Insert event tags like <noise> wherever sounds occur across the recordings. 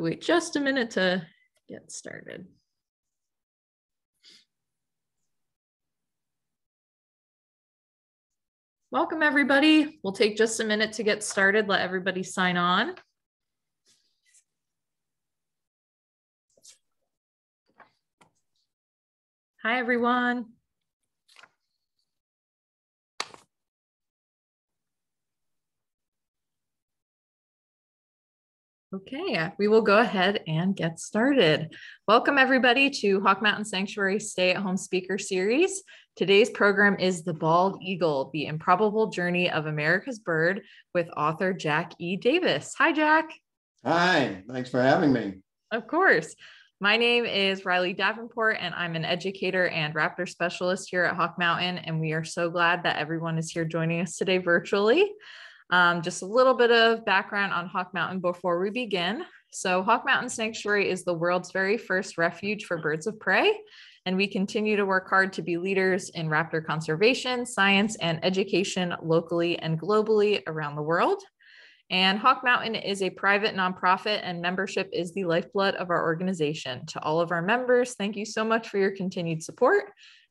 Wait just a minute to get started. Welcome everybody. We'll take just a minute to get started. Let everybody sign on. Hi everyone. Okay, we will go ahead and get started. Welcome everybody to Hawk Mountain Sanctuary Stay at Home Speaker Series. Today's program is The Bald Eagle, The Improbable Journey of America's Bird with author Jack E. Davis. Hi, Jack. Hi, thanks for having me. Of course. My name is Riley Davenport, and I'm an educator and raptor specialist here at Hawk Mountain. And we are so glad that everyone is here joining us today virtually. Um, just a little bit of background on Hawk Mountain before we begin. So, Hawk Mountain Sanctuary is the world's very first refuge for birds of prey, and we continue to work hard to be leaders in raptor conservation, science, and education locally and globally around the world. And Hawk Mountain is a private nonprofit, and membership is the lifeblood of our organization. To all of our members, thank you so much for your continued support.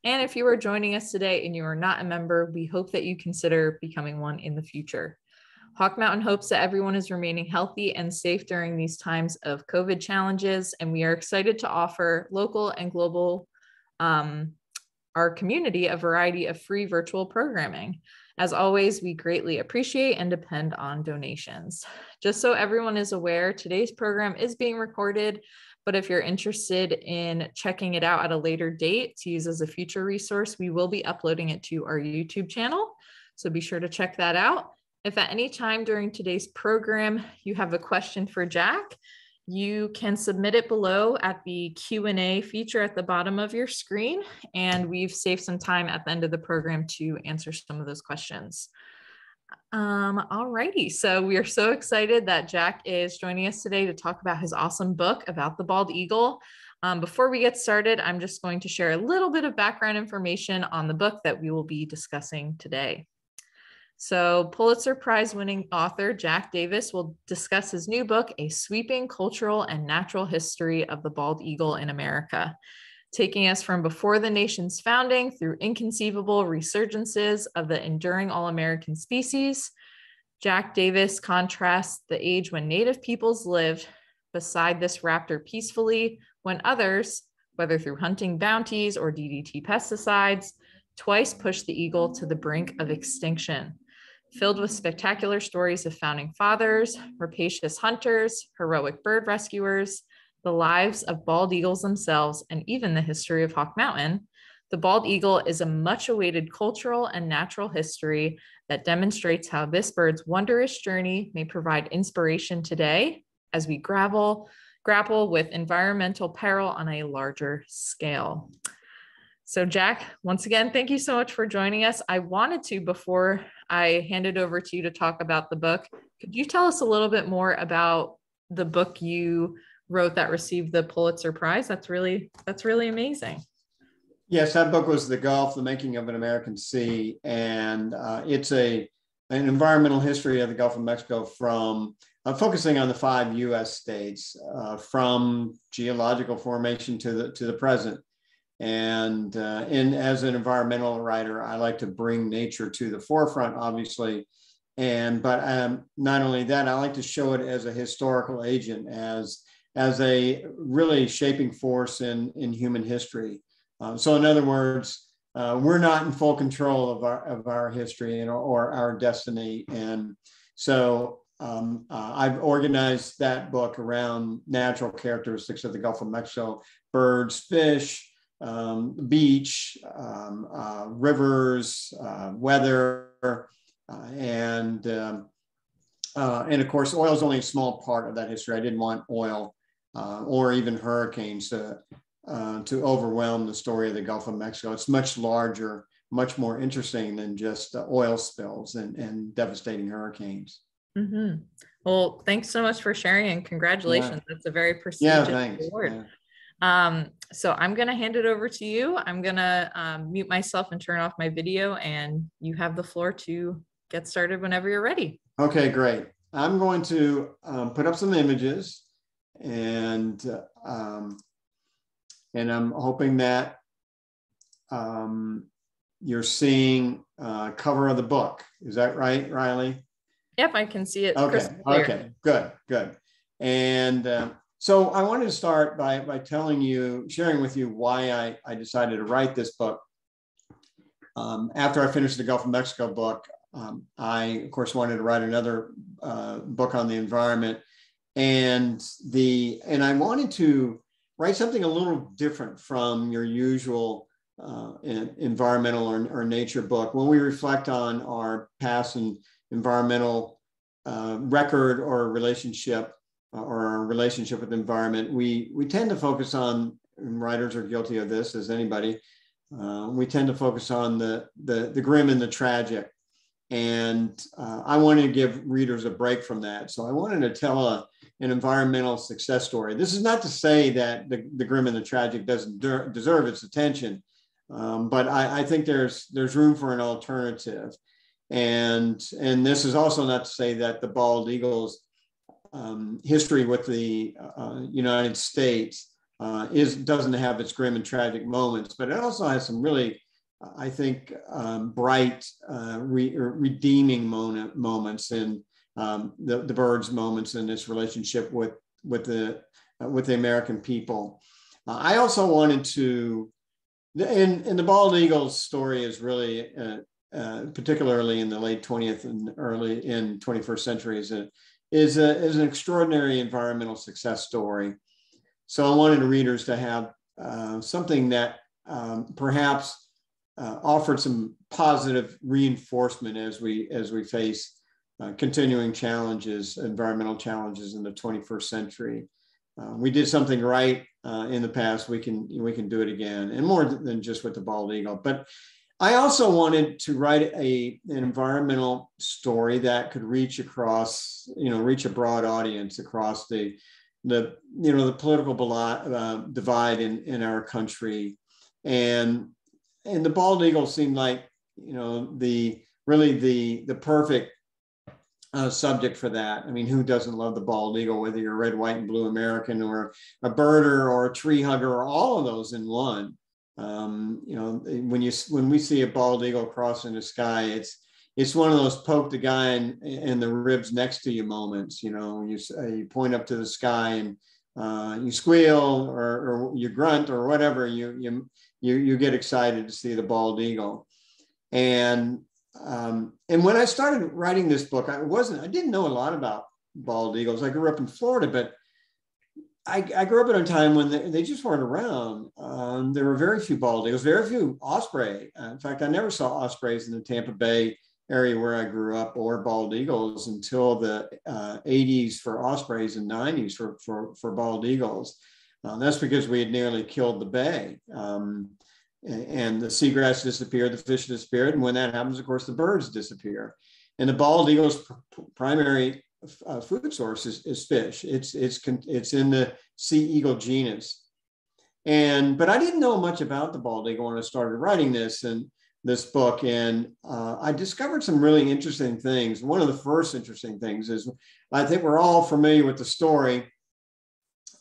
And if you are joining us today and you are not a member, we hope that you consider becoming one in the future. Hawk Mountain hopes that everyone is remaining healthy and safe during these times of COVID challenges, and we are excited to offer local and global um, our community a variety of free virtual programming. As always, we greatly appreciate and depend on donations. Just so everyone is aware, today's program is being recorded, but if you're interested in checking it out at a later date to use as a future resource, we will be uploading it to our YouTube channel. So be sure to check that out. If at any time during today's program you have a question for Jack, you can submit it below at the Q&A feature at the bottom of your screen. And we've saved some time at the end of the program to answer some of those questions. Um, all righty, so we are so excited that Jack is joining us today to talk about his awesome book about the bald eagle. Um, before we get started, I'm just going to share a little bit of background information on the book that we will be discussing today. So, Pulitzer Prize winning author Jack Davis will discuss his new book, A Sweeping Cultural and Natural History of the Bald Eagle in America, taking us from before the nation's founding through inconceivable resurgences of the enduring all American species. Jack Davis contrasts the age when Native peoples lived beside this raptor peacefully, when others, whether through hunting bounties or DDT pesticides, twice pushed the eagle to the brink of extinction filled with spectacular stories of founding fathers, rapacious hunters, heroic bird rescuers, the lives of bald eagles themselves, and even the history of Hawk Mountain. The bald eagle is a much awaited cultural and natural history that demonstrates how this bird's wondrous journey may provide inspiration today as we grapple, grapple with environmental peril on a larger scale. So, Jack, once again, thank you so much for joining us. I wanted to, before I hand it over to you to talk about the book, could you tell us a little bit more about the book you wrote that received the Pulitzer Prize? That's really that's really amazing. Yes, that book was "The Gulf: The Making of an American Sea," and uh, it's a an environmental history of the Gulf of Mexico from uh, focusing on the five U.S. states uh, from geological formation to the to the present. And uh, in, as an environmental writer, I like to bring nature to the forefront, obviously. And but um, not only that, I like to show it as a historical agent, as as a really shaping force in in human history. Uh, so, in other words, uh, we're not in full control of our of our history and or our destiny. And so, um, uh, I've organized that book around natural characteristics of the Gulf of Mexico: birds, fish, um, beach, um, uh, rivers, uh, weather, uh, and um, uh, and of course, oil is only a small part of that history. I didn't want oil uh, or even hurricanes to uh, to overwhelm the story of the Gulf of Mexico. It's much larger, much more interesting than just oil spills and, and devastating hurricanes. Mm-hmm. Well, thanks so much for sharing and congratulations. Yeah. That's a very prestigious yeah, award. Yeah. Um, so I'm going to hand it over to you. I'm going to um, mute myself and turn off my video, and you have the floor to get started whenever you're ready. Okay, great. I'm going to um, put up some images and um, and I'm hoping that um, you're seeing uh, cover of the book. Is that right, Riley? Yep, I can see it. Okay. Okay. Good. Good. And uh, so I wanted to start by by telling you, sharing with you why I, I decided to write this book. Um, after I finished the Gulf of Mexico book, um, I of course wanted to write another uh, book on the environment, and the and I wanted to write something a little different from your usual uh, environmental or, or, nature book. When we reflect on our past and environmental uh, record or relationship or our relationship with the environment, we, we tend to focus on, writers are guilty of this as anybody, uh, we tend to focus on the, the, the grim and the tragic. And uh, I wanted to give readers a break from that. So I wanted to tell a, an environmental success story. This is not to say that the, the grim and the tragic doesn't de- deserve its attention. Um, but I, I, think there's there's room for an alternative, and and this is also not to say that the bald eagles um, history with the uh, United States uh, is doesn't have its grim and tragic moments, but it also has some really, I think, um, bright, uh, re- redeeming moment, moments in um, the, the birds' moments in this relationship with with the uh, with the American people. Uh, I also wanted to and, and the bald eagle's story is really, uh, particularly in the late 20th and early in 21st century, is, a, is, a, is an extraordinary environmental success story. So I wanted readers to have uh, something that um, perhaps uh, offered some positive reinforcement as we as we face uh, continuing challenges, environmental challenges in the 21st century. Uh, we did something right uh, in the past. We can we can do it again, and more than just with the bald eagle. But I also wanted to write a an environmental story that could reach across, you know, reach a broad audience across the the you know the political uh, divide in in our country, and and the bald eagle seemed like you know the really the the perfect uh, subject for that. I mean, who doesn't love the bald eagle, whether you're a red, white, and blue American or a birder or a tree hugger or all of those in one? Um, you know, when you when we see a bald eagle crossing the sky, it's it's one of those poke the guy in, in the ribs next to you moments. You know, you uh, you point up to the sky and uh, you squeal or, or you grunt or whatever. You you you you get excited to see the bald eagle, and um, and when I started writing this book, I wasn't, I didn't know a lot about bald eagles. I grew up in Florida, but I, I grew up at a time when they, they just weren't around. Um, there were very few bald eagles, very few osprey. Uh, in fact, I never saw ospreys in the Tampa Bay area where I grew up or bald eagles until the uh, 80s for ospreys and 90s for, for, for bald eagles. Uh, that's because we had nearly killed the bay. Um, and the seagrass disappeared, the fish disappeared. And when that happens, of course, the birds disappear. And the bald eagle's pr- primary uh, food source is, is, fish. It's, it's, it's in the sea eagle genus. And, but I didn't know much about the bald eagle when I started writing this and this book. And uh, I discovered some really interesting things. One of the first interesting things is I think we're all familiar with the story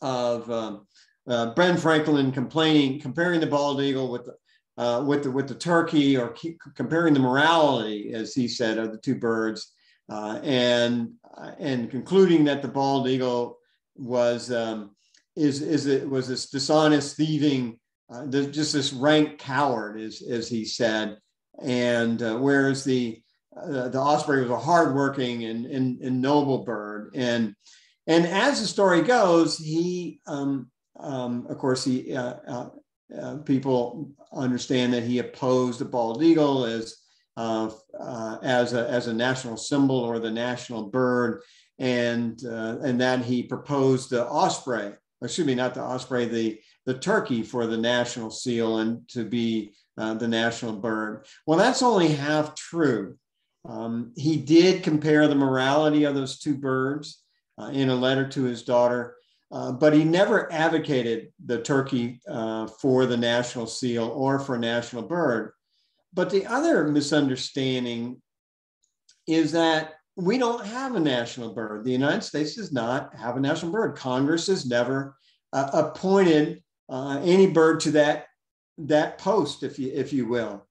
of um, uh, Ben Franklin complaining, comparing the bald eagle with the, uh, with the with the turkey, or comparing the morality, as he said, of the two birds, uh, and and concluding that the bald eagle was um, is is it was this dishonest, thieving, uh, just this rank coward, as as he said, and uh, whereas the uh, the osprey was a hardworking and, and, and noble bird, and and as the story goes, he um, um, of course, he uh, uh, uh, people understand that he opposed the bald eagle as uh, uh, as a as a national symbol or the national bird, and uh, and that he proposed the osprey. Excuse me, not the osprey, the the turkey for the national seal and to be the national bird. Well, that's only half true. Um, he did compare the morality of those two birds in a letter to his daughter uh, but he never advocated the turkey uh, for the national seal or for a national bird. But the other misunderstanding is that we don't have a national bird. The United States does not have a national bird. Congress has never uh, appointed uh, any bird to that that post, if you if you will.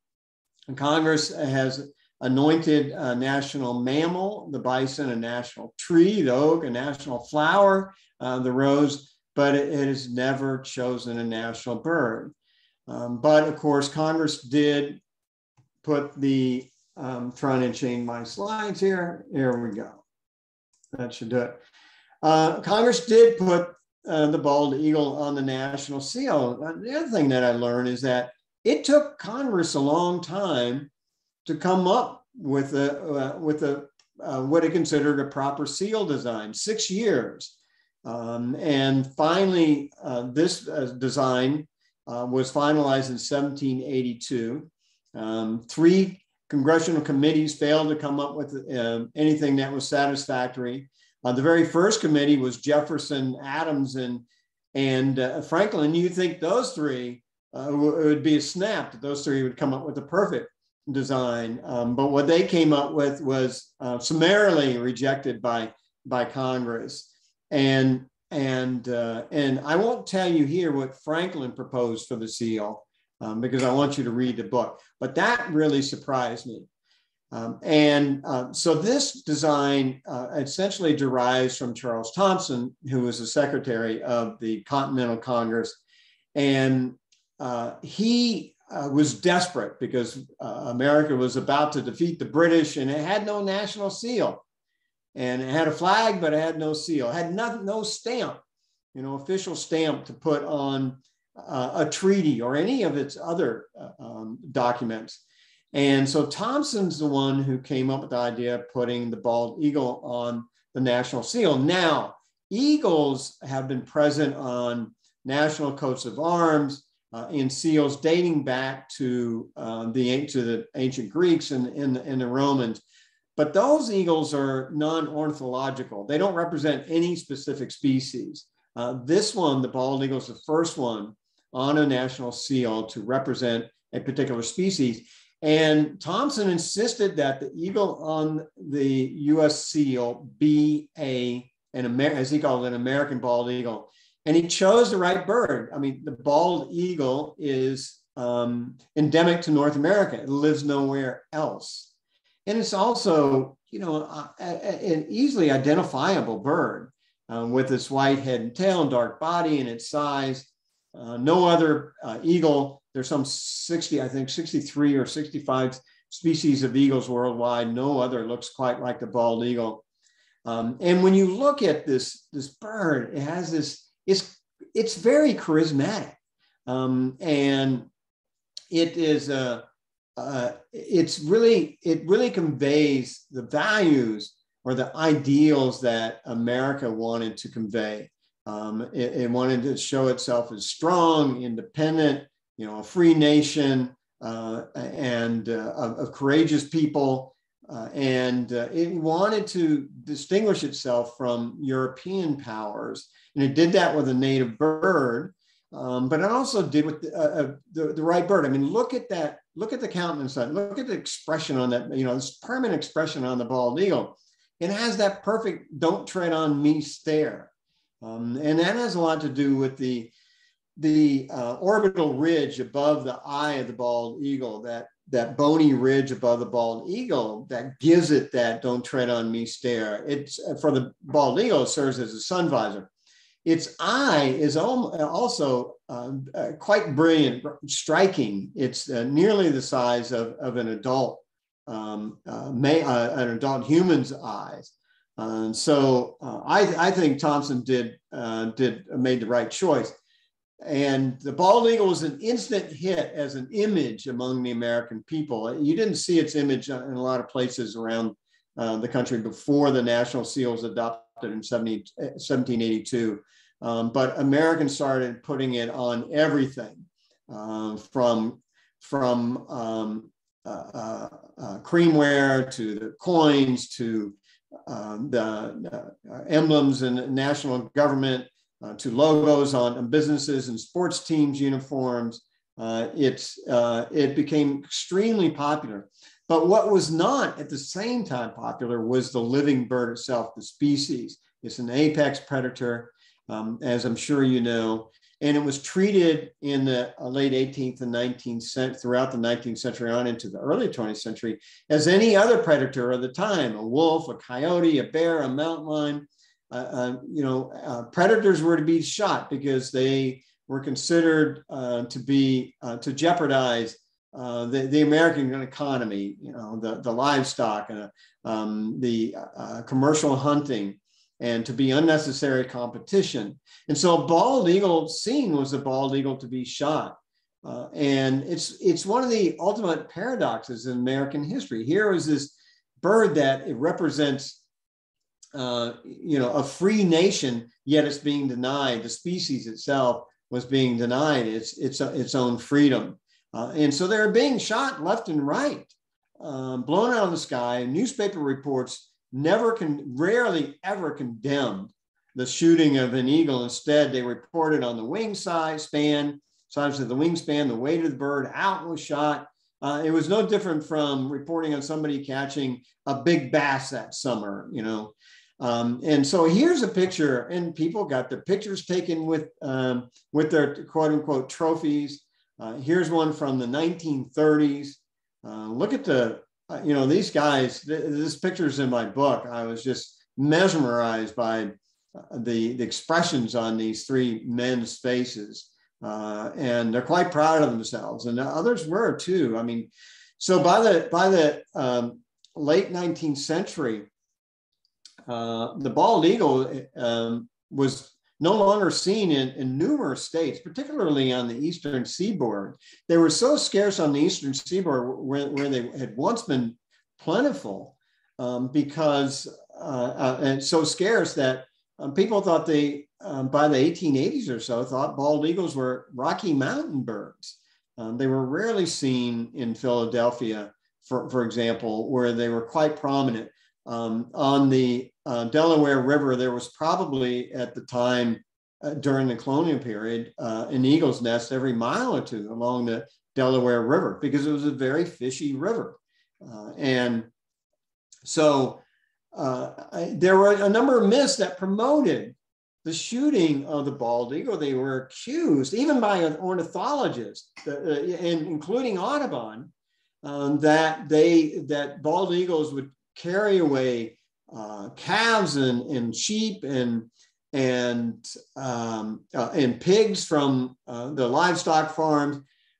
And Congress has anointed a national mammal, the bison, a national tree, the oak, a national flower, uh, the rose, but it, it, has never chosen a national bird. Um, but of course, Congress did put the, um, trying to change my slides here. Here we go. That should do it. Uh, Congress did put uh, the bald eagle on the national seal. Uh, the other thing that I learned is that it took Congress a long time to come up with a uh, with a uh, what it considered a proper seal design. Six years, um, and finally, uh, this uh, design was finalized in 1782. Um, three congressional committees failed to come up with uh, anything that was satisfactory. the very first committee was Jefferson, Adams, and and Franklin. You think those three uh, would be a snap that those three would come up with the perfect design. Um, but what they came up with was uh, summarily rejected by by Congress. And and uh, and I won't tell you here what Franklin proposed for the seal um, because I want you to read the book. But that really surprised me. Um, and uh, so this design uh, essentially derives from Charles Thomson, who was the secretary of the Continental Congress. And uh, he uh, was desperate because uh, America was about to defeat the British and it had no national seal. And it had a flag, but it had no seal, it had no, no stamp, you know, official stamp to put on a treaty or any of its other uh, um, documents. And so Thomson's the one who came up with the idea of putting the bald eagle on the national seal. Now, eagles have been present on national coats of arms, uh, in seals dating back to uh, the to the ancient Greeks and, and, and the Romans. But those eagles are non-ornithological. They don't represent any specific species. Uh, this one, the bald eagle, is the first one on a national seal to represent a particular species. And Thomson insisted that the eagle on the U.S. seal be a, an Amer- as he called it, an American bald eagle and he chose the right bird. I mean, the bald eagle is um, endemic to North America. It lives nowhere else. And it's also, you know, a, a, an easily identifiable bird um, with its white head and tail and dark body and its size. Uh, no other uh, eagle, there's some 60, I think 63 or 65 species of eagles worldwide. No other looks quite like the bald eagle. Um, and when you look at this, this bird, it has this it's it's very charismatic, um, and it is a uh, it's really it really conveys the values or the ideals that America wanted to convey. Um, it, it, wanted to show itself as strong, independent, you know, a free nation, uh, and uh, of, of, courageous people. Uh, and uh, it wanted to distinguish itself from European powers and it did that with a native bird, um, but it also did with the, uh, uh, the, the, right bird. I mean, look at that. Look at the countenance. Look at the expression on that. You know, this permanent expression on the bald eagle. It has that perfect "don't tread on me" stare, um, and that has a lot to do with the the uh, orbital ridge above the eye of the bald eagle. That that bony ridge above the bald eagle that gives it that "don't tread on me" stare. It's for the bald eagle. It serves as a sun visor. Its eye is also uh, uh, quite brilliant, striking. It's uh, nearly the size of, of an adult, um, uh, may, uh, an adult human's eyes. So uh, I, I think Thomson did, did made the right choice. And the bald eagle was an instant hit as an image among the American people. You didn't see its image in a lot of places around the country before the national seal was adopted in 70, 1782. Um, but Americans started putting it on everything uh, from, from um, uh, uh, uh, creamware to the coins to um, the uh, emblems in national government uh, to logos on businesses and sports teams uniforms. it's, it became extremely popular. But what was not at the same time popular was the living bird itself, the species. It's an apex predator, um, as I'm sure you know and it was treated in the uh, late 18th and 19th century, throughout the 19th century on into the early 20th century, as any other predator of the time a wolf, a coyote, a bear, a mountain lion. Uh, uh, you know, uh, predators were to be shot because they were considered uh, to be uh, to jeopardize the, the American economy, you know, the, the livestock, and um, the commercial hunting, and to be unnecessary competition. And so a bald eagle seen was a bald eagle to be shot. Uh, and it's it's one of the ultimate paradoxes in American history. Here is this bird that it represents, uh, you know, a free nation, yet it's being denied. The species itself was being denied its its its own freedom, uh, and so they're being shot left and right, um, blown out of the sky. Newspaper reports never can rarely ever condemned the shooting of an eagle. Instead, they reported on the wing size span, size of the wingspan, the weight of the bird, it was shot. Uh, it was no different from reporting on somebody catching a big bass that summer, you know. Um, and so here's a picture, and people got their pictures taken with um, with their quote unquote trophies. Uh, here's one from the 1930s. Uh, look at the you know, these guys, th- this picture's in my book. I was just mesmerized by uh, the, the expressions on these three men's faces. Uh, and they're quite proud of themselves, and others were too. I mean, so by the by the um, late 19th century, uh, the bald eagle um, was no longer seen in, in numerous states, particularly on the eastern seaboard. They were so scarce on the eastern seaboard where, where they had once been plentiful um, because, uh, uh, and so scarce that um, people thought they, um, by the 1880s or so, thought bald eagles were Rocky Mountain birds. Um, they were rarely seen in Philadelphia, for, for example, where they were quite prominent. Um, on the uh, Delaware River, there was probably at the time uh, during the colonial period uh, an eagle's nest every mile or two along the Delaware River because it was a very fishy river. Uh, and so uh, I, there were a number of myths that promoted the shooting of the bald eagle. They were accused, even by an ornithologist, uh, and including Audubon, um, that they that bald eagles would carry away uh, calves and, and sheep and and um, uh, and pigs from uh, the livestock farms.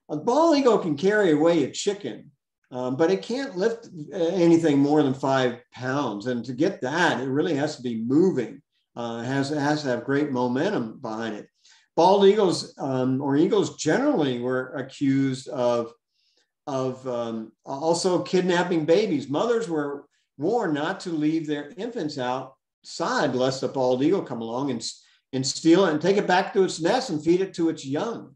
A bald eagle can carry away a chicken, um, but it can't lift uh, anything more than five pounds. And to get that, it really has to be moving. Uh, has it has to have great momentum behind it. Bald eagles um, or eagles generally were accused of of um, also kidnapping babies. Mothers were warned not to leave their infants outside lest a bald eagle come along and, and steal it and take it back to its nest and feed it to its young.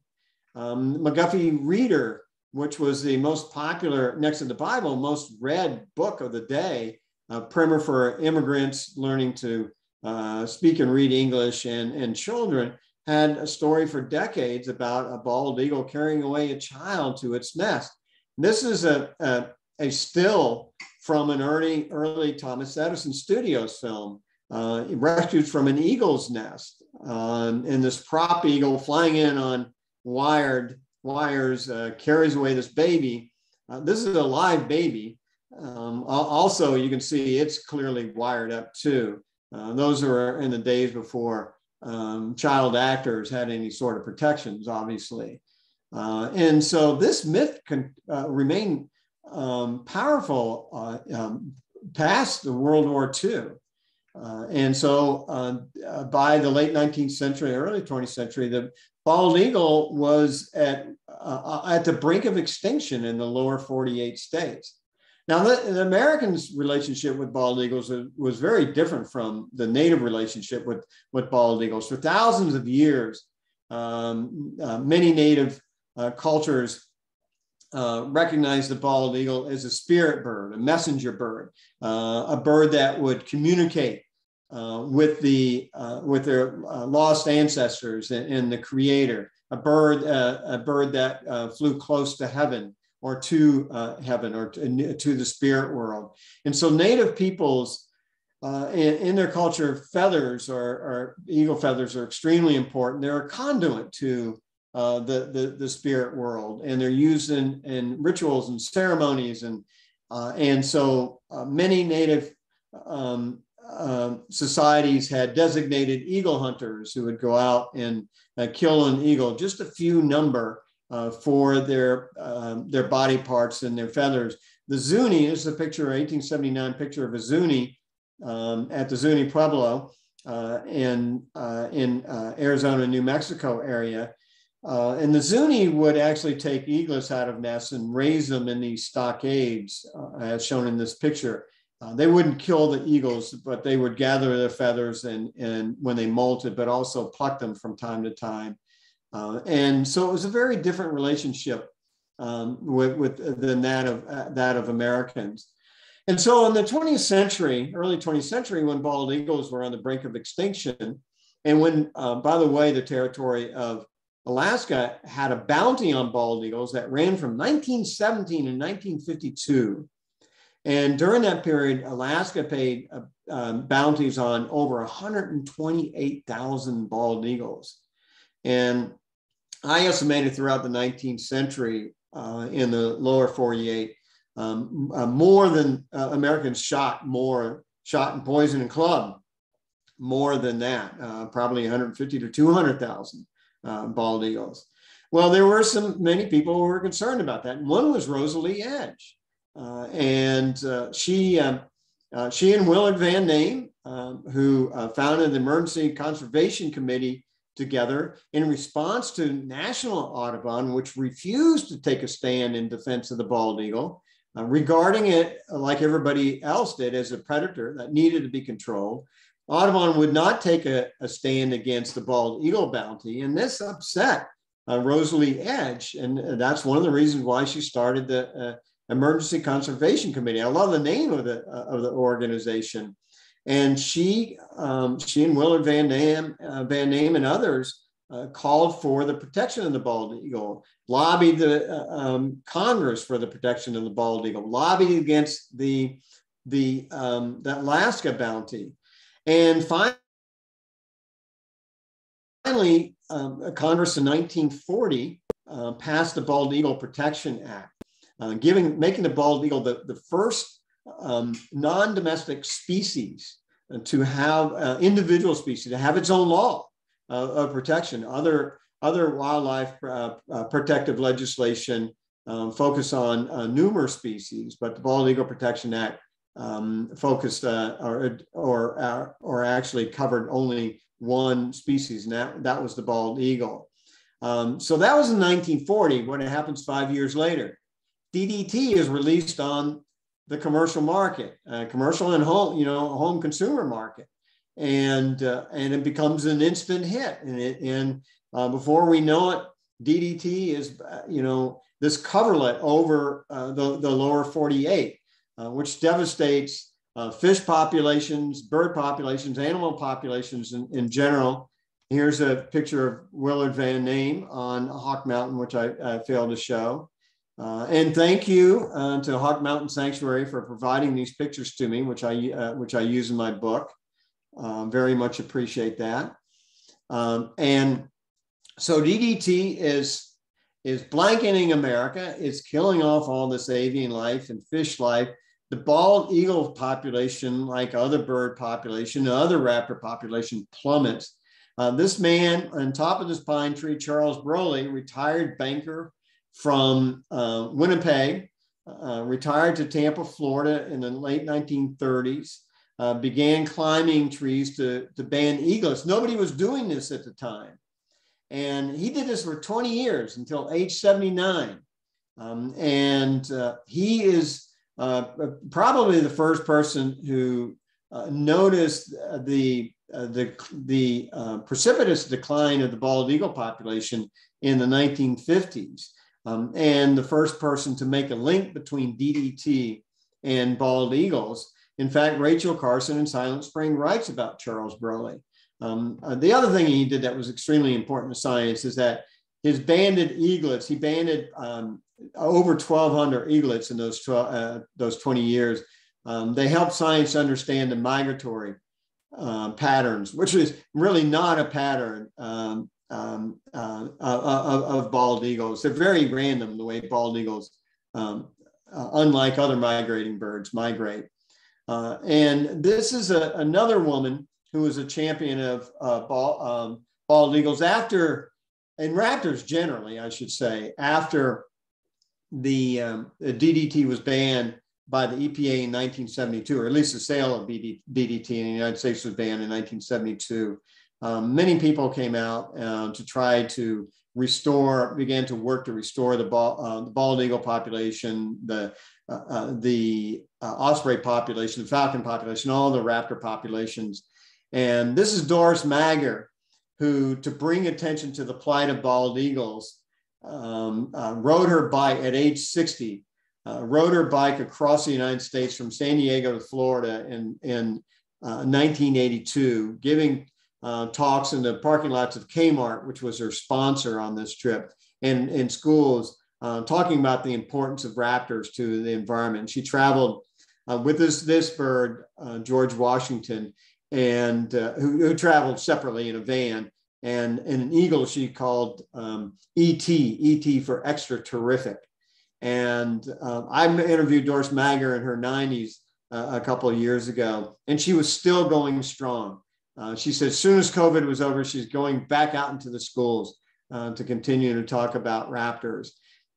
Um, McGuffey Reader, which was the most popular, next to the Bible, most read book of the day, a primer for immigrants learning to uh, speak and read English and, and children, had a story for decades about a bald eagle carrying away a child to its nest. This is a, a, a still from an early, early Thomas Edison Studios film, uh, rescued from an eagle's nest. Um, and this prop eagle flying in on wired wires uh, carries away this baby. Uh, this is a live baby. Um, also, you can see it's clearly wired up too. Uh, those are in the days before um, child actors had any sort of protections, obviously. Uh, and so this myth can uh, remain um, powerful uh, um, past the World War II. Uh, and so uh, uh by the late 19th century, early 20th century, the bald eagle was at, uh, uh, at the brink of extinction in the lower 48 states. Now, the, the Americans' relationship with bald eagles was very different from the native relationship with, with bald eagles. For thousands of years, um, many native cultures uh, recognize the bald eagle as a spirit bird, a messenger bird, uh, a bird that would communicate uh, with the uh, with their uh, lost ancestors and, and, the Creator, a bird a bird that flew close to heaven or to heaven or to, to, the spirit world. And so native peoples in, in, their culture, feathers or, or, eagle feathers are extremely important. They're a conduit to uh, the, the, the, spirit world and they're used in, in rituals and ceremonies. And, uh, and so uh, many native um, um, societies had designated eagle hunters who would go out and uh, kill an eagle, just a few number uh, for their, um, their body parts and their feathers. The Zuni is a picture, 1879 picture of a Zuni um, at the Zuni Pueblo uh, in, uh, in uh, Arizona, New Mexico area. Uh, and the Zuni would actually take eaglets out of nests and raise them in these stockades, as shown in this picture. Uh, they wouldn't kill the eagles, but they would gather their feathers and, and when they molted, but also pluck them from time to time. Uh, and so it was a very different relationship um, with, with than that of uh, that of Americans. And so in the 20th century, early 20th century, when bald eagles were on the brink of extinction, and when, uh, by the way, the territory of Alaska had a bounty on bald eagles that ran from 1917 and 1952 and during that period, Alaska paid uh, um, bounties on over 128,000 bald eagles. And I estimated throughout the 19th century uh, in the lower 48, um, uh, more than uh, Americans shot more, shot and poison and club, more than that, uh, probably 150 to 200,000 uh, bald eagles. Well, there were some many people who were concerned about that. And one was Rosalie Edge. Uh, and uh, she, um, uh, she and Willard Van Name, um, who founded the Emergency Conservation Committee together in response to National Audubon, which refused to take a stand in defense of the bald eagle, uh, regarding it like everybody else did as a predator that needed to be controlled. Audubon would not take a, a stand against the bald eagle bounty, and this upset uh, Rosalie Edge, and that's one of the reasons why she started the uh, Emergency Conservation Committee. I love the name of the uh, of the organization, and she um, she and Willard Van Dam uh, Van Name and others uh, called for the protection of the bald eagle, lobbied the uh, um, Congress for the protection of the bald eagle, lobbied against the the um, the Alaska bounty, and finally. Um, Congress in 1940 uh, passed the Bald Eagle Protection Act uh, giving making the bald eagle the, the first um, non-domestic species uh, to have uh, individual species to have its own law uh, of protection. Other other wildlife uh, protective legislation um, focus on numerous species, but the Bald Eagle Protection Act um, focused or, or or actually covered only one species, and that, that was the bald eagle. Um, so that was in 1940. when it happens five years later? DDT is released on the commercial market, uh, commercial and home, you know, home consumer market, and uh, and it becomes an instant hit. And it, and uh, before we know it, DDT is, uh, you know, this coverlet over uh, the the lower 48, uh, which devastates fish populations, bird populations, animal populations in, in general. Here's a picture of Willard Van Name on Hawk Mountain, which I, I failed to show. Uh, and thank you uh, to Hawk Mountain Sanctuary for providing these pictures to me, which I uh, which I use in my book. Um, very much appreciate that. Um, and so DDT is is blanketing America. It's killing off all this avian life and fish life. The bald eagle population, like other bird population, other raptor population, plummets. Uh, this man on top of this pine tree, Charles Broley, retired banker from uh, Winnipeg, uh, retired to Tampa, Florida in the late 1930s, uh, began climbing trees to, to ban eaglets. Nobody was doing this at the time. And he did this for 20 years until age 79. Um, and uh, he is uh, probably the first person who uh, noticed the uh, the, the uh, precipitous decline of the bald eagle population in the 1950s um, and the first person to make a link between DDT and bald eagles. In fact, Rachel Carson in Silent Spring writes about Charles Broley. Um, uh, the other thing he did that was extremely important to science is that his banded eaglets, he banded um, over 1,200 eaglets in those, 12, uh, those 20 years. Um, they help science understand the migratory uh, patterns, which is really not a pattern um, um, uh, of, of, bald eagles. They're very random the way bald eagles, um, uh, unlike other migrating birds, migrate. Uh, and this is a, another woman who was a champion of uh, bald, um, bald eagles after, and raptors generally, I should say, after the, um, DDT was banned by the EPA in 1972, or at least the sale of BD, DDT in the United States was banned in 1972. Um, many people came out uh, to try to restore, began to work to restore the, uh, the bald eagle population, the uh, uh the uh, osprey population, the falcon population, all the raptor populations. And this is Doris Mager, who, to bring attention to the plight of bald eagles, um, uh, rode her bike at age 60 uh, rode her bike across the United States from San Diego to Florida in, in uh, 1982, giving uh, talks in the parking lots of Kmart, which was her sponsor on this trip, and in schools, uh, talking about the importance of raptors to the environment. She traveled uh, with this, this bird, George Washington, and who, who, traveled separately in a van. And, and an eagle she called um, ET, ET for extra terrific. And uh, I interviewed Doris Mager in her 90s uh, a couple of years ago, and she was still going strong. Uh, she said, as soon as COVID was over, she's going back out into the schools uh, to continue to talk about raptors.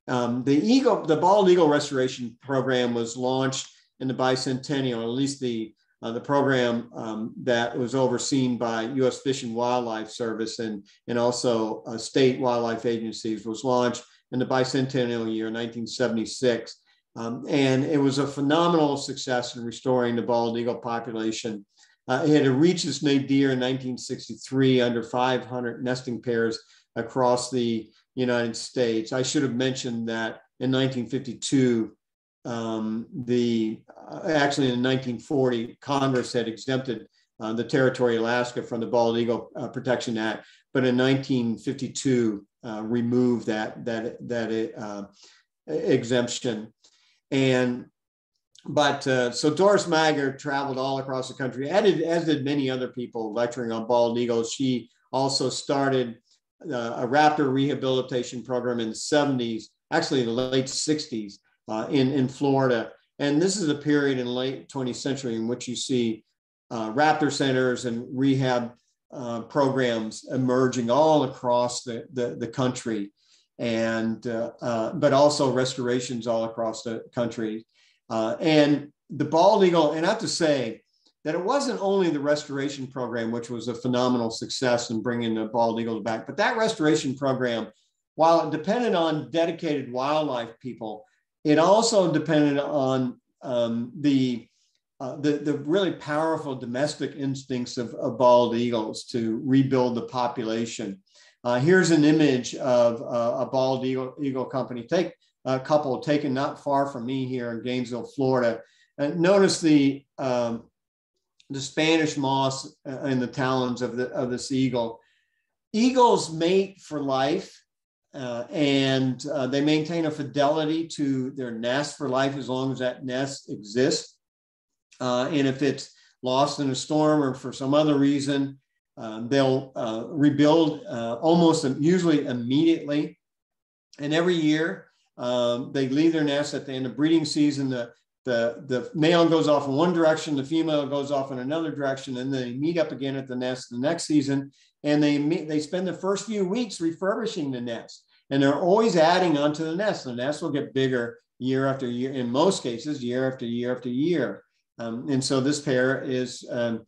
Um, the eagle, the bald eagle restoration program was launched in the bicentennial, at least the uh, the program um, that was overseen by U.S. Fish and Wildlife Service and, and also uh, state wildlife agencies was launched in the bicentennial year, 1976. Um, and it was a phenomenal success in restoring the bald eagle population. Uh, it had reached its nadir in 1963 under 500 nesting pairs across the United States. I should have mentioned that in 1952, um, the actually in 1940, Congress had exempted uh, the territory Alaska from the Bald Eagle uh, Protection Act, but in 1952, uh, remove that that that uh, exemption. And but uh, so Doris Mager traveled all across the country, as did, as did many other people lecturing on bald eagles. She also started a raptor rehabilitation program in the 70s, actually in the late 60s uh, in, in Florida. And this is a period in late 20th century in which you see uh, raptor centers and rehab uh, programs emerging all across the, the, the country. And uh, uh, but also restorations all across the country. Uh, and the bald eagle and i have to say that it wasn't only the restoration program which was a phenomenal success in bringing the bald eagle back but that restoration program while it depended on dedicated wildlife people it also depended on um, the uh, the, the really powerful domestic instincts of, of, bald eagles to rebuild the population. Uh, here's an image of uh, a bald eagle, eagle company, take a couple taken not far from me here in Gainesville, Florida. And notice the, um, the Spanish moss uh, in the talons of, the, of this eagle. Eagles mate for life uh, and uh, they maintain a fidelity to their nest for life as long as that nest exists. Uh, and if it's lost in a storm or for some other reason, um, they'll uh, rebuild uh, almost usually immediately. And every year, um, they leave their nest at the end of breeding season. The, the, the male goes off in one direction, the female goes off in another direction, and they meet up again at the nest the next season. And they they spend the first few weeks refurbishing the nest, and they're always adding onto the nest. The nest will get bigger year after year. In most cases, year after year after year. Um, and so this pair is um,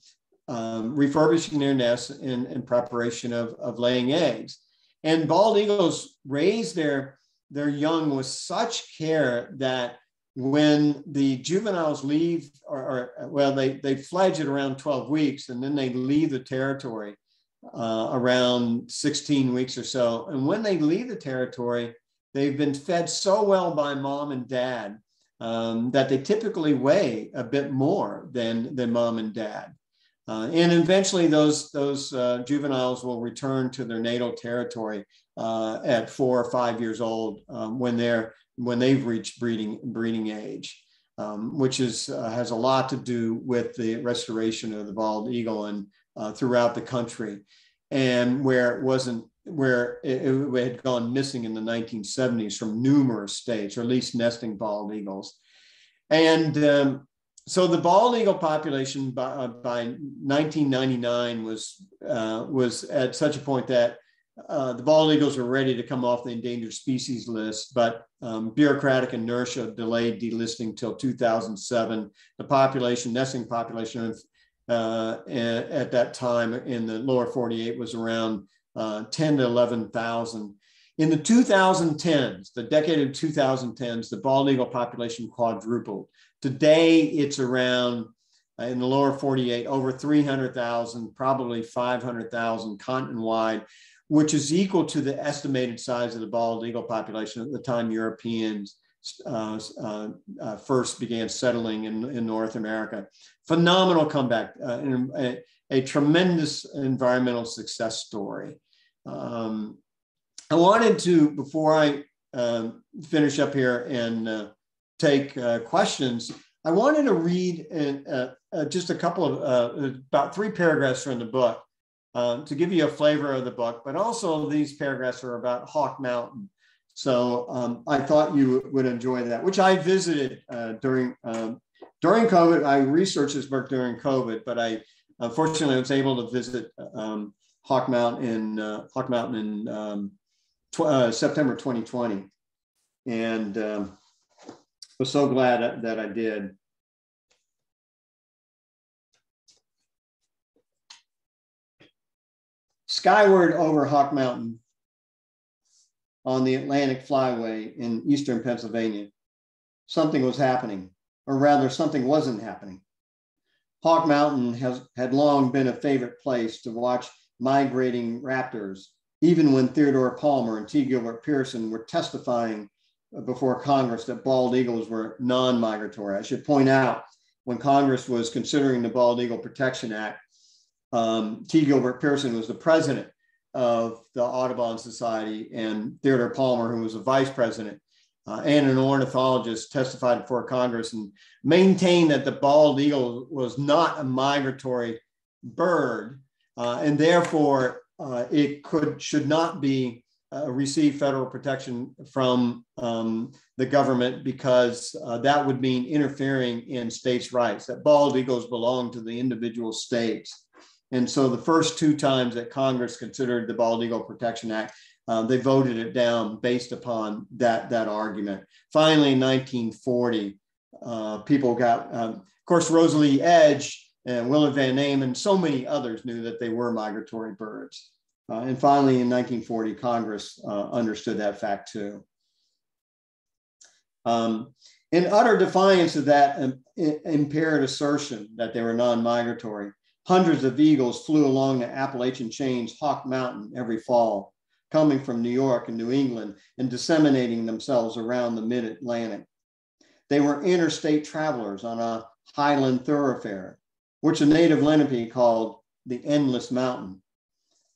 um, refurbishing their nests in, in preparation of, of laying eggs. And bald eagles raise their, their young with such care that when the juveniles leave, or, or, well, they, they fledge at around 12 weeks and then they leave the territory uh, around 16 weeks or so. And when they leave the territory, they've been fed so well by mom and dad um, that they typically weigh a bit more than, than mom and dad. Uh, and eventually those, those uh, juveniles will return to their natal territory uh, at four or five years old um, when, they're, when they've reached breeding, breeding age, um, which is, uh, has a lot to do with the restoration of the bald eagle and uh, throughout the country. And where it wasn't where it, it, had gone missing in the 1970s from numerous states, or at least nesting bald eagles. And um, so the bald eagle population by, uh, by 1999 was, uh, was at such a point that uh, the bald eagles were ready to come off the endangered species list, but um, bureaucratic inertia delayed delisting till 2007. The population, nesting population uh, at, at, that time in the lower 48 was around uh, 10 to 11,000. In the 2010s, the decade of 2010s, the bald eagle population quadrupled. Today, it's around uh, in the lower 48, over 300,000, probably 500,000 continent wide, which is equal to the estimated size of the bald eagle population at the time Europeans uh, uh, uh, first began settling in, in North America. Phenomenal comeback, uh, a, a, tremendous environmental success story. Um, I wanted to, before I um, finish up here and uh, take uh, questions, I wanted to read just a couple of, about three paragraphs from the book to give you a flavor of the book, but also these paragraphs are about Hawk Mountain. So um, I thought you would enjoy that, which I visited uh, during um, during COVID. I researched this book during COVID, but I unfortunately was able to visit um, Hawk Mountain in uh, Hawk Mountain in um, tw- uh, September 2020, and um, was so glad that I did. Skyward over Hawk Mountain on the Atlantic Flyway in eastern Pennsylvania. Something was happening, or rather, something wasn't happening. Hawk Mountain has, had long been a favorite place to watch migrating raptors, even when Theodore Palmer and T. Gilbert Pearson were testifying before Congress that bald eagles were non migratory. I should point out when Congress was considering the Bald Eagle Protection Act, um, T. Gilbert Pearson was the president of the Audubon Society, and Theodore Palmer, who was a vice president uh, and an ornithologist, testified before Congress and maintained that the bald eagle was not a migratory bird, uh, and therefore uh, it could should not be uh, receive federal protection from um, the government because uh, that would mean interfering in states' rights. That bald eagles belong to the individual states. And so the first two times that Congress considered the Bald Eagle Protection Act, uh, they voted it down based upon that, that argument. Finally, in 1940, uh, people got, um, of course, Rosalie Edge and Willard Van Name and so many others knew that they were migratory birds. Uh, and finally, in 1940, Congress uh, understood that fact too. Um, in utter defiance of that um, impaired assertion that they were non-migratory, Hundreds of eagles flew along the Appalachian chain's Hawk Mountain every fall, coming from New York and New England and disseminating themselves around the mid Atlantic. They were interstate travelers on a highland thoroughfare, which a native Lenape called the Endless Mountain.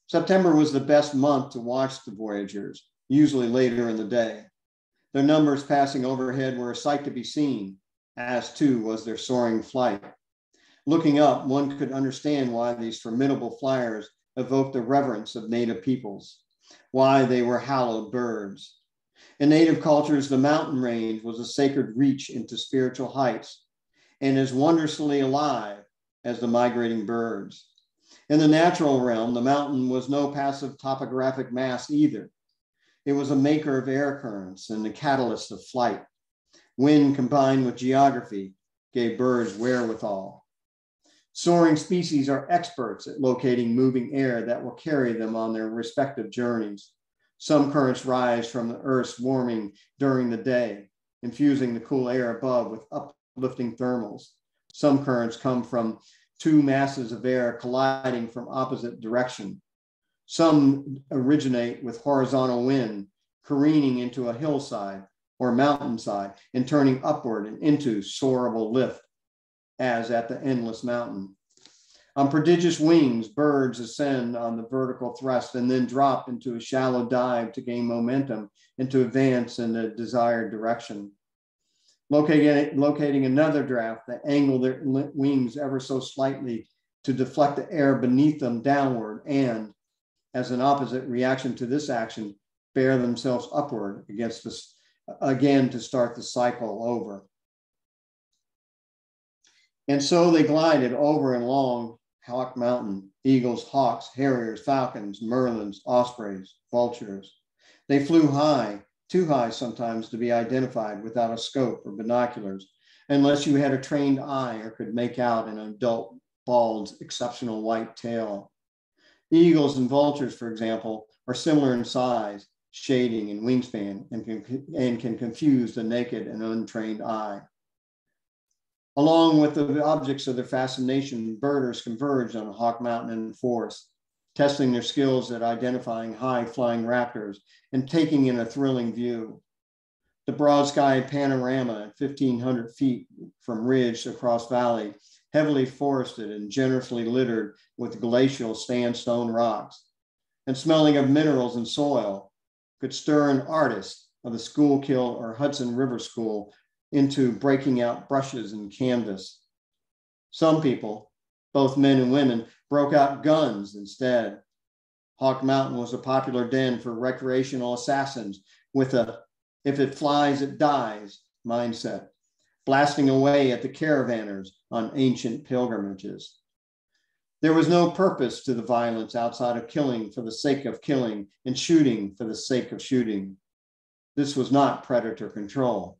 September was the best month to watch the voyagers, usually later in the day. Their numbers passing overhead were a sight to be seen, as too was their soaring flight. Looking up, one could understand why these formidable flyers evoked the reverence of native peoples, why they were hallowed birds. In native cultures, the mountain range was a sacred reach into spiritual heights and as wondrously alive as the migrating birds. In the natural realm, the mountain was no passive topographic mass either. It was a maker of air currents and the catalyst of flight. Wind combined with geography gave birds wherewithal. Soaring species are experts at locating moving air that will carry them on their respective journeys. Some currents rise from the Earth's warming during the day, infusing the cool air above with uplifting thermals. Some currents come from two masses of air colliding from opposite direction. Some originate with horizontal wind, careening into a hillside or mountainside and turning upward and into soarable lift as at the endless mountain. On prodigious wings, birds ascend on the vertical thrust and then drop into a shallow dive to gain momentum and to advance in the desired direction. Locating, another draft that angle their wings ever so slightly to deflect the air beneath them downward and, as an opposite reaction to this action, bear themselves upward against this again to start the cycle over. And so they glided over and along Hawk Mountain, eagles, hawks, harriers, falcons, merlins, ospreys, vultures. They flew high, too high sometimes to be identified without a scope or binoculars, unless you had a trained eye or could make out an adult bald's exceptional white tail. Eagles and vultures, for example, are similar in size, shading, and wingspan, and can, and can confuse the naked and untrained eye. Along with the objects of their fascination, birders converged on Hawk Mountain and forest, testing their skills at identifying high flying raptors and taking in a thrilling view. The broad sky panorama at 1,500 feet from ridge across valley, heavily forested and generously littered with glacial sandstone rocks, and smelling of minerals and soil, could stir an artist of the Schuylkill or Hudson River School into breaking out brushes and canvas. Some people, both men and women, broke out guns instead. Hawk Mountain was a popular den for recreational assassins with a if it flies, it dies mindset, blasting away at the caravanners on ancient pilgrimages. There was no purpose to the violence outside of killing for the sake of killing and shooting for the sake of shooting. This was not predator control.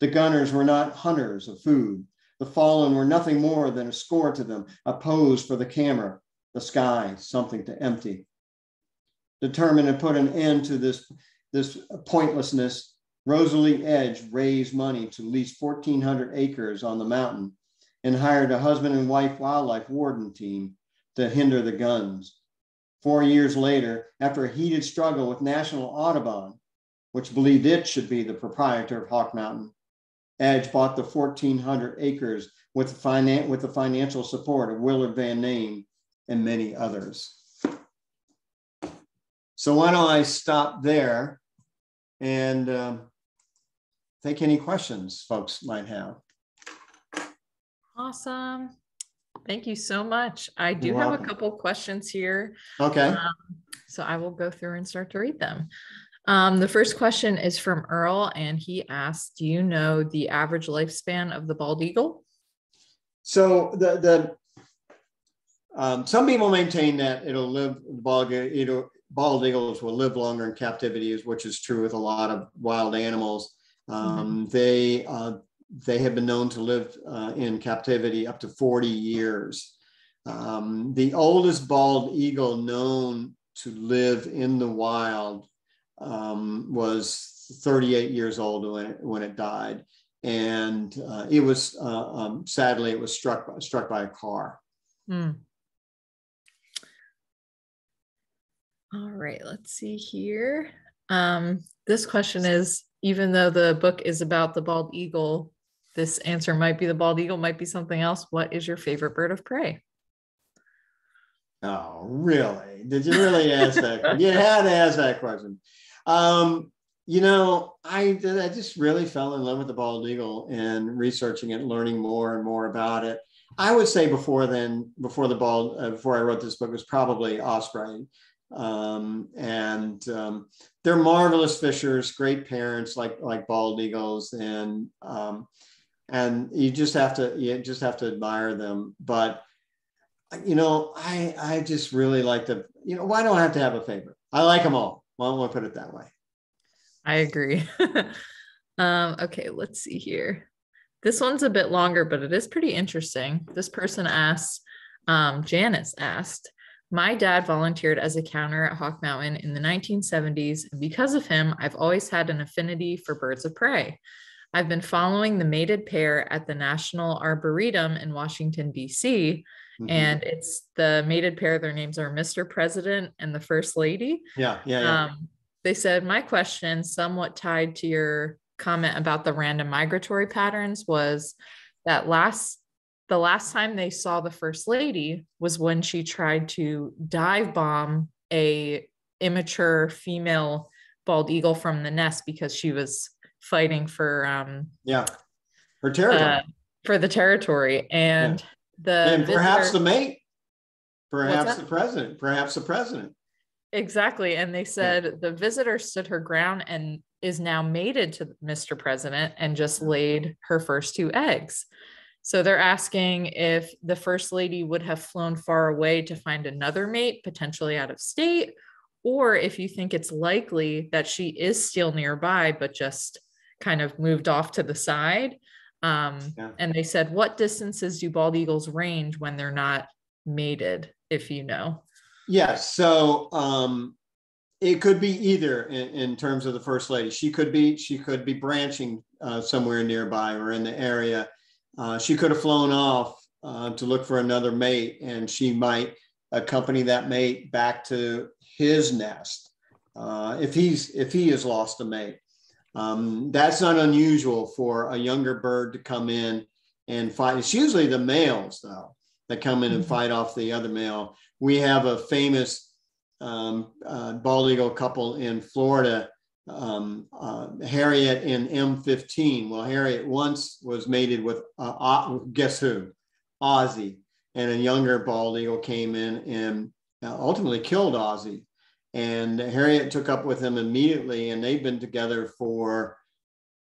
The gunners were not hunters of food. The fallen were nothing more than a score to them, a pose for the camera, the sky, something to empty. Determined to put an end to this, this pointlessness, Rosalie Edge raised money to lease 1,400 acres on the mountain and hired a husband and wife wildlife warden team to hinder the guns. Four years later, after a heated struggle with National Audubon, which believed it should be the proprietor of Hawk Mountain, Edge bought the 1,400 acres with the, finan- with the financial support of Willard Van Name and many others. So why don't I stop there and um, take any questions folks might have. Awesome. Thank you so much. I do You're have welcome. a couple questions here. Okay. Um, so I will go through and start to read them. Um, the first question is from Earl, and he asked, "Do you know the average lifespan of the bald eagle?" So the the um, some people maintain that it'll live bald it'll, bald eagles will live longer in captivity, which is true with a lot of wild animals. Um, mm-hmm. They uh, they have been known to live uh, in captivity up to 40 years. Um, the oldest bald eagle known to live in the wild um, was 38 years old when it, when it died. And uh, it was, uh, um, sadly, it was struck by, struck by a car. Mm. All right, let's see here. Um, this question is even though the book is about the bald eagle, this answer might be the bald eagle, might be something else. What is your favorite bird of prey? Oh, really? Did you really ask that? <laughs> you had to ask that question. Um, you know, I I just really fell in love with the bald eagle and researching it, learning more and more about it. I would say before then, before the bald, uh, before I wrote this book, was probably osprey. Um, and um, they're marvelous fishers, great parents, like like bald eagles, and um, and you just have to you just have to admire them. But you know, I I just really like the you know why don't I have to have a favorite? I like them all. Well, I want to put it that way. I agree. <laughs> um, okay, let's see here. This one's a bit longer, but it is pretty interesting. This person asked, um, Janice asked, my dad volunteered as a counter at Hawk Mountain in the 1970s, and because of him, I've always had an affinity for birds of prey. I've been following the mated pair at the National Arboretum in Washington, D.C., Mm-hmm. And it's the mated pair. Their names are Mr. President and the First Lady. Yeah, yeah, yeah. Um, they said, My question, somewhat tied to your comment about the random migratory patterns, was that last the last time they saw the first lady was when she tried to dive bomb a immature female bald eagle from the nest because she was fighting for um yeah her territory uh, for the territory and yeah. The and perhaps visitor, the mate. Perhaps the president. Perhaps the president. Exactly. And they said yeah. the visitor stood her ground and is now mated to mr president and just laid her first two eggs. So they're asking if the first lady would have flown far away to find another mate, potentially out of state, or if you think it's likely that she is still nearby, but just kind of moved off to the side. Um, yeah. And they said, what distances do bald eagles range when they're not mated, if you know? Yes. So um, it could be either in, in, terms of the first lady. She could be she could be branching uh, somewhere nearby or in the area uh, she could have flown off uh, to look for another mate, and she might accompany that mate back to his nest uh, if he's if he has lost a mate. Um, that's not unusual for a younger bird to come in and fight. It's usually the males though that come in and mm-hmm. fight off the other male. We have a famous um, uh, bald eagle couple in Florida um, uh, Harriet and M15. Well, Harriet once was mated with, uh, guess who? Ozzie. And a younger bald eagle came in and uh, ultimately killed Ozzie. And Harriet took up with him immediately, and they've been together for,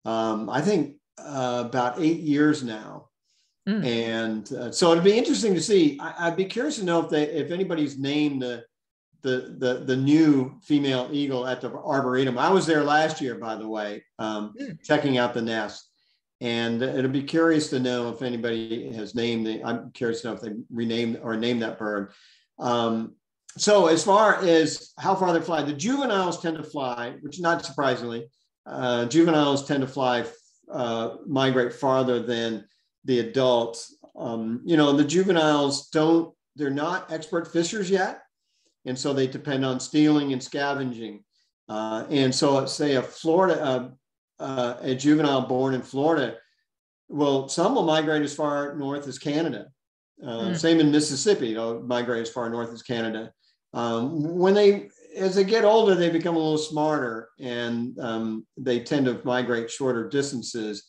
um, I think, uh, about eight years now. Mm. And uh, so it'd be interesting to see. I, would be curious to know if they, if anybody's named the the, the, the new female eagle at the Arboretum. I was there last year, by the way, um, mm. checking out the nest. And it'll be curious to know if anybody has named the, I'm curious to know if they renamed or named that bird. Um, so as far as how far they fly, the juveniles tend to fly, which not surprisingly, uh, juveniles tend to fly, uh, migrate farther than the adults. Um, you know, the juveniles don't, they're not expert fishers yet and so they depend on stealing and scavenging. Uh, and so, say a Florida, uh, uh, a juvenile born in Florida, well, some will migrate as far north as Canada. Mm. Same in Mississippi, they'll migrate as far north as Canada. Um, when they, as they get older, they become a little smarter and um, they tend to migrate shorter distances.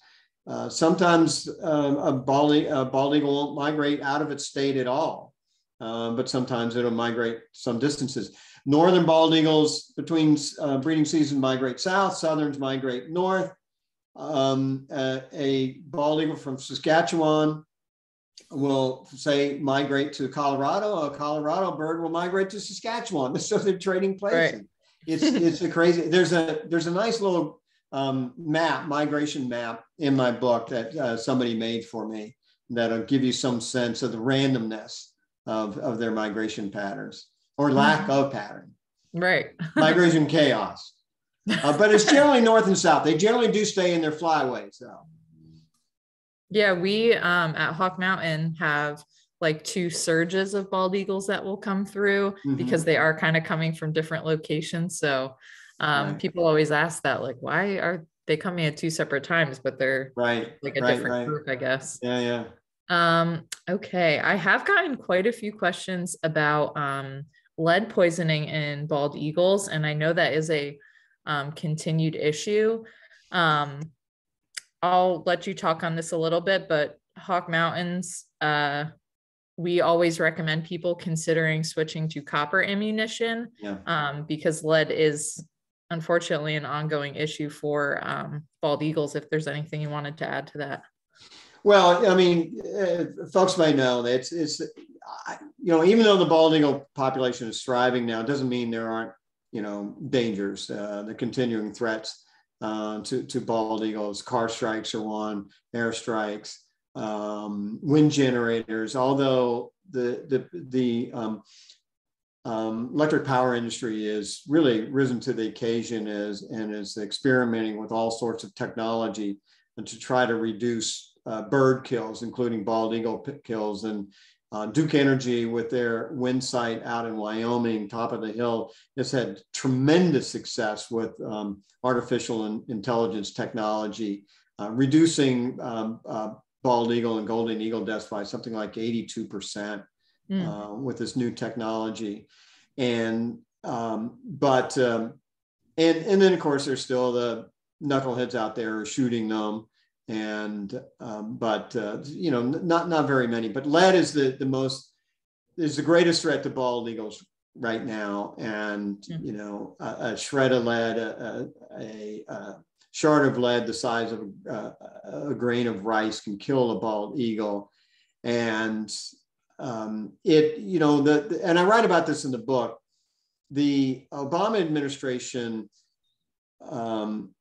Uh, sometimes um, a, bald, a bald eagle won't migrate out of its state at all. Um, but sometimes it'll migrate some distances. Northern bald eagles between uh, breeding season migrate south, southerns migrate north. Um, uh, a bald eagle from Saskatchewan will say migrate to Colorado. A Colorado bird will migrate to Saskatchewan. <laughs> So they're trading places. Right. It's it's a crazy. There's a there's a nice little um, map, migration map in my book that uh, somebody made for me that'll give you some sense of the randomness of, of their migration patterns or lack mm-hmm. of pattern. Right. <laughs> migration chaos. Uh, but it's generally north and south. They generally do stay in their flyways though. Yeah, we um, at Hawk Mountain have like two surges of bald eagles that will come through mm-hmm. because they are kind of coming from different locations. So um, right. people always ask that, like, why are they coming at two separate times, but they're right, like a right, different right. group, I guess. Yeah, yeah. Um, okay, I have gotten quite a few questions about um, lead poisoning in bald eagles, and I know that is a um, continued issue. Um, I'll let you talk on this a little bit, but Hawk Mountains, uh, we always recommend people considering switching to copper ammunition yeah. um, because lead is unfortunately an ongoing issue for um, bald eagles. If there's anything you wanted to add to that. Well, I mean, uh, folks may know that it's, it's, you know, even though the bald eagle population is thriving now, it doesn't mean there aren't, you know, dangers, uh, the continuing threats uh, to, to bald eagles. Car strikes are one, air strikes, um, wind generators, although the, the, the um, um, electric power industry is really risen to the occasion as, and is experimenting with all sorts of technology and to try to reduce uh, bird kills, including bald eagle kills. And uh, Duke Energy, with their wind site out in Wyoming, top of the hill, has had tremendous success with um, artificial in- intelligence technology, uh, reducing um, uh, bald eagle and golden eagle deaths by something like 82% mm. uh, with this new technology. And, um, but, um, and, and then of course there's still the knuckleheads out there shooting them. And, um, but, uh, you know, not, not very many, but lead is the, the most, is the greatest threat to bald eagles right now. And, mm. you know, a, a, shred of lead, a, a, a, shard of lead the size of uh, a grain of rice can kill a bald eagle. And um, it, you know, the, and I write about this in the book. The Obama administration um,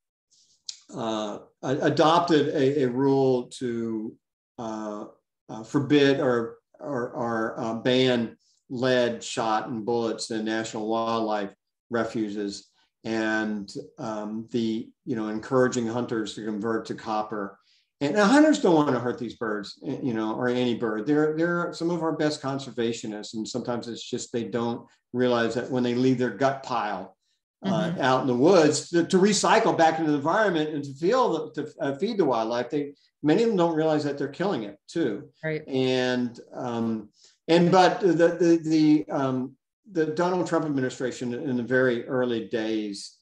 uh, adopted a, a, rule to uh, uh, forbid or, or, or uh, ban lead shot and bullets in national wildlife refuges. And um, the you know encouraging hunters to convert to copper. And hunters don't want to hurt these birds eh, you know or any bird. They're they're some of our best conservationists and sometimes it's just they don't realize that when they leave their gut pile uh, mm-hmm. out in the woods to, to, recycle back into the environment and to feel to uh, feed the wildlife they many of them don't realize that they're killing it too right and um and but the the the um the Donald Trump administration in the very early days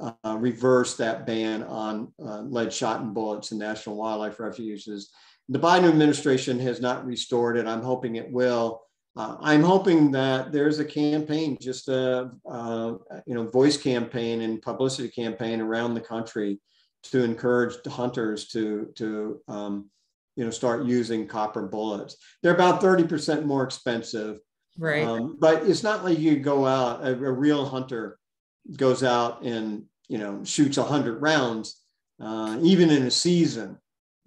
uh, reversed that ban on uh, lead shot and bullets in national wildlife refuges. The Biden administration has not restored it. I'm hoping it will. Uh, I'm hoping that there's a campaign, just a you know voice campaign and publicity campaign around the country to encourage hunters to to um, you know start using copper bullets. They're about 30% more expensive Right. Um, but it's not like you go out, a, a, real hunter goes out and, you know, shoots 100 rounds, uh, even in a season.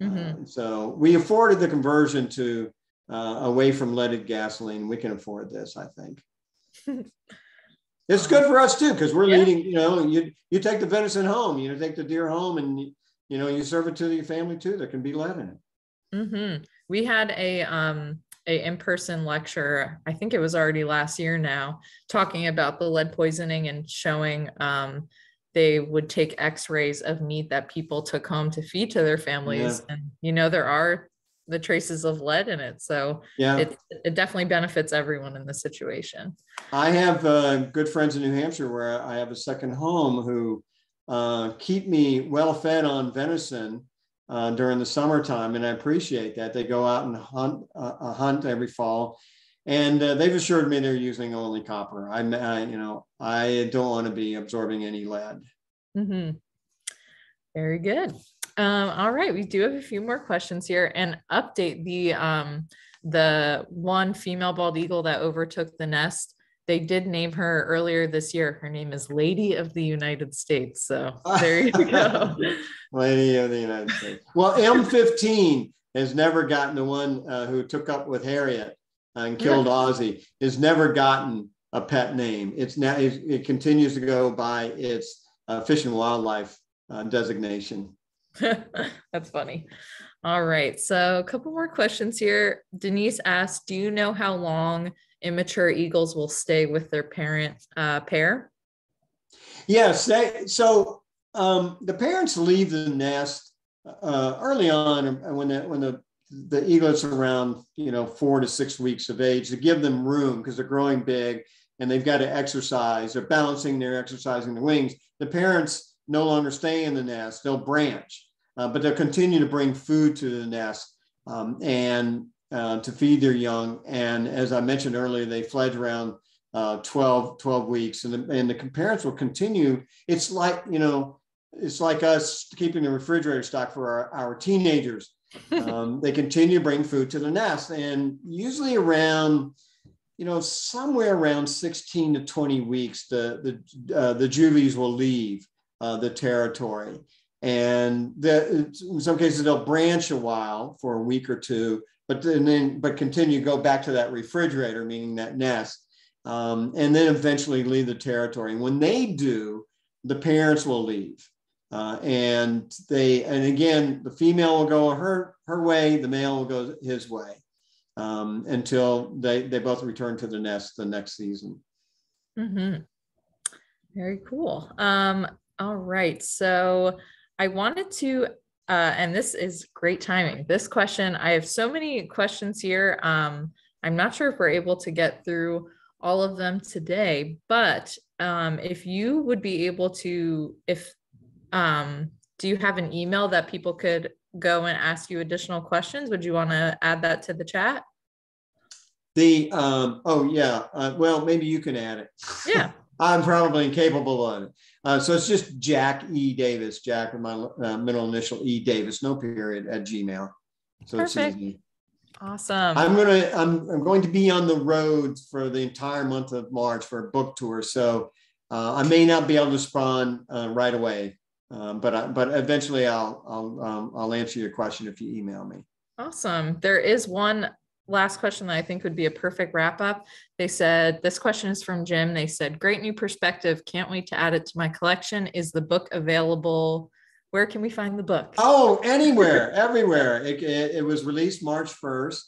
Mm-hmm. Uh, so we afforded the conversion to uh, away from leaded gasoline. We can afford this, I think. <laughs> it's good for us too, because we're yeah. leading, you know, you, you take the venison home, you know, take the deer home and, you know, you serve it to your family too. There can be lead in it. Mm-hmm. We had a, um, a in-person lecture i think it was already last year now talking about the lead poisoning and showing um, they would take x-rays of meat that people took home to feed to their families yeah. and you know there are the traces of lead in it so yeah it, it definitely benefits everyone in the situation i have uh, good friends in new hampshire where i have a second home who uh, keep me well fed on venison uh, during the summertime, and I appreciate that. They go out and hunt, uh, uh, hunt every fall, and uh, they've assured me they're using only copper. I'm, I, you know, I don't want to be absorbing any lead. Mm-hmm. Very good. Um, all right, we do have a few more questions here, and update the um, the one female bald eagle that overtook the nest they did name her earlier this year. Her name is Lady of the United States. So <laughs> there you go. Lady of the United States. Well, M15 has never gotten the one uh, who took up with Harriet and killed Ozzie, has never gotten a pet name. It's now it, it continues to go by its uh, fish and wildlife uh, designation. <laughs> That's funny. All right. So a couple more questions here. Denise asked, do you know how long immature eagles will stay with their parent uh, pair? Yes. They, so um, the parents leave the nest uh, early on when the, when the, the eaglets are around, you know, four to six weeks of age to give them room because they're growing big and they've got to exercise. They're balancing, they're exercising the wings. The parents no longer stay in the nest. They'll branch, uh, but they'll continue to bring food to the nest. Um, and uh, to feed their young. And as I mentioned earlier, they fledge around uh, 12, 12 weeks and the, and the parents will continue. It's like, you know, it's like us keeping the refrigerator stock for our, our teenagers. <laughs> Um, they continue to bring food to the nest and usually around, you know, somewhere around 16 to 20 weeks, the, the, uh, the juvies will leave uh, the territory. And the, in some cases, they'll branch a while for a week or two, but then but continue go back to that refrigerator, meaning that nest, um, and then eventually leave the territory. And when they do, the parents will leave, uh, and they and again the female will go her her way, the male will go his way, um, until they they both return to the nest the next season. Mm-hmm. Very cool. Um, all right, so I wanted to uh, and this is great timing. This question, I have so many questions here. Um, I'm not sure if we're able to get through all of them today, but um, if you would be able to, if um, do you have an email that people could go and ask you additional questions? Would you want to add that to the chat? The um, oh yeah, uh, well maybe you can add it. Yeah, <laughs> I'm probably incapable of it. Uh, so it's just Jack E Davis, Jack with my uh, middle initial E Davis, no period at Gmail. So Perfect. it's easy. Awesome. I'm gonna I'm I'm going to be on the road for the entire month of March for a book tour, so uh, I may not be able to respond uh, right away, um, but I, but eventually I'll I'll um, I'll answer your question if you email me. Awesome. There is one last question that I think would be a perfect wrap up. They said, This question is from Jim. They said, Great new perspective. Can't wait to add it to my collection. Is the book available? Where can we find the book? Oh, anywhere, <laughs> everywhere. It, it, it, was released March 1st.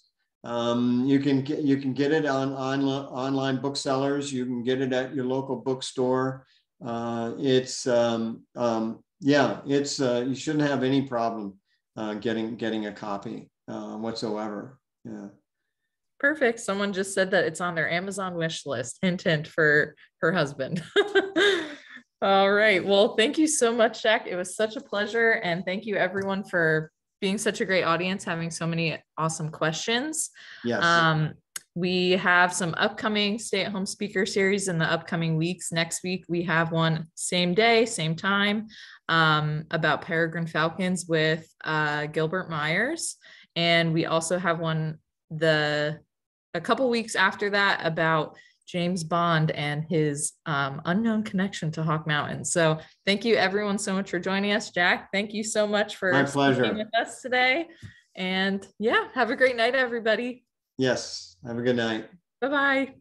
Um, you can get you can get it on, on online booksellers. You can get it at your local bookstore. Uh, it's um, um, yeah, it's uh, you shouldn't have any problem uh, getting getting a copy uh, whatsoever. Yeah. Perfect. Someone just said that it's on their Amazon wish list. Hint for her husband. <laughs> All right. Well, thank you so much, Jack. It was such a pleasure. And thank you, everyone, for being such a great audience, having so many awesome questions. Yes. Um, we have some upcoming stay at home speaker series in the upcoming weeks. Next week, we have one same day, same time um, about peregrine falcons with uh, Gilbert Myers. And we also have one the a couple weeks after that about James Bond and his um, unknown connection to Hawk Mountain. So thank you everyone so much for joining us. Jack, thank you so much for My pleasure. with us today. And yeah, have a great night, everybody. Yes. Have a good night. Bye-bye.